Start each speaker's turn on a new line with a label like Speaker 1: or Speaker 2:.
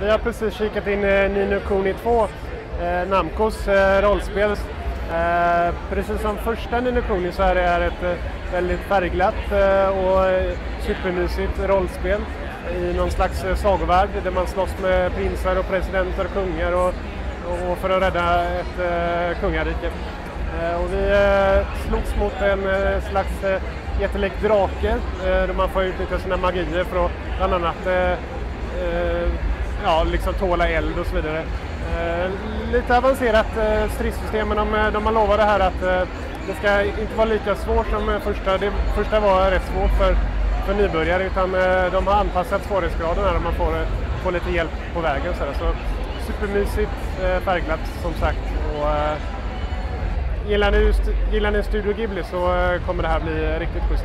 Speaker 1: Vi har precis kikat in eh, Nino Kuni 2, eh, Namcos eh, rollspel. Eh, precis som första Nino Kuni så är det ett eh, väldigt färgglatt eh, och eh, supermysigt rollspel i någon slags eh, sagovärld där man slåss med prinsar och presidenter och kungar och, och för att rädda ett eh, kungarike. Eh, och vi eh, slogs mot en eh, slags eh, jättelik drake eh, där man får utnyttja sina magier för att bland annat eh, eh, ja, liksom tåla eld och så vidare. Eh, lite avancerat eh, stridssystem men de, de har lovat det här att eh, det ska inte vara lika svårt som eh, första. Det första var rätt svårt för, för nybörjare utan eh, de har anpassat svårighetsgraden här och man får, får lite hjälp på vägen. Så, där. så supermysigt, eh, färgglatt som sagt. Och, eh, gillar, ni, gillar ni Studio Ghibli så eh, kommer det här bli riktigt schysst.